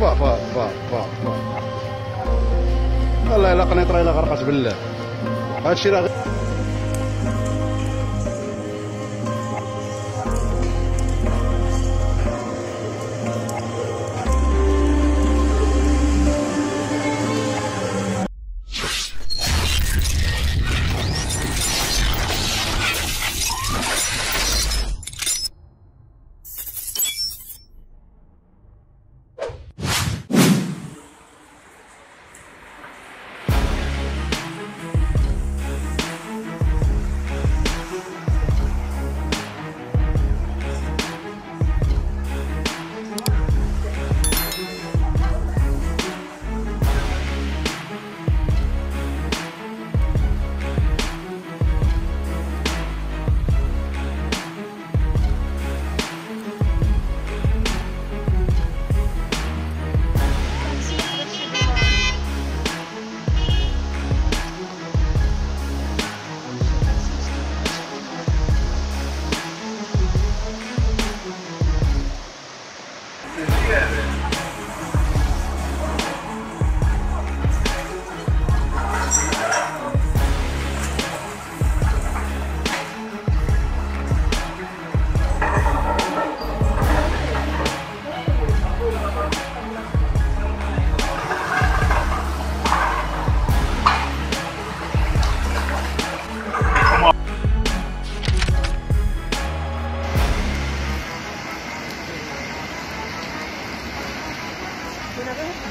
با با با با با والله الا قنيطره الا غرقت بالله. هادشي راه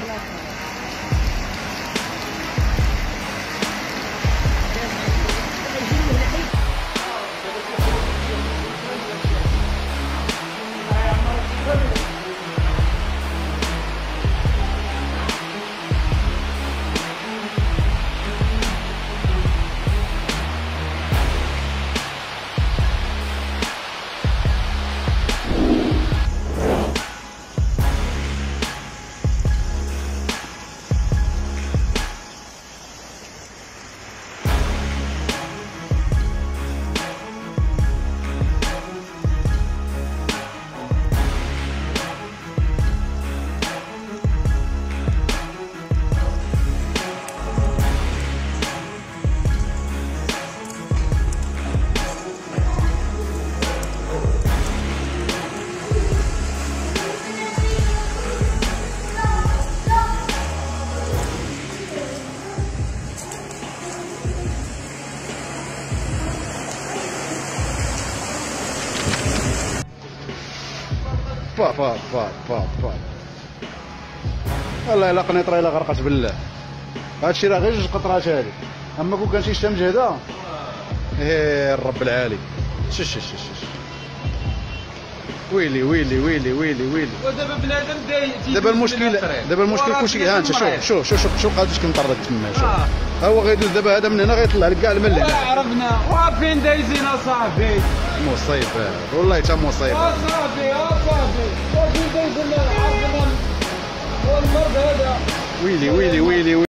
不要走。با با با با با والله إلا قنيطرة إلا غرقت بالله. هادشي راه غير جوج قطرات هادي. أما كون كان شي شتا مجهده إيه الرب العالي. شش شش شش ويلي ويلي ويلي ويلي ويلي. ودابا بنادم داي دابا المشكل دابا المشكل كلشي ها انت شوف شوف شوف شوف شوف قادش كنطرد تما شوف. آه. ها هو غيدوز دابا هذا من هنا غيطلع لك كاع هنا عرفنا. وفين دايزين اصاحبي مصيبة. والله حتى مصيبة. اصاحبي وفين دايزين عرفنا والمرض هذا ويلي ويلي ويلي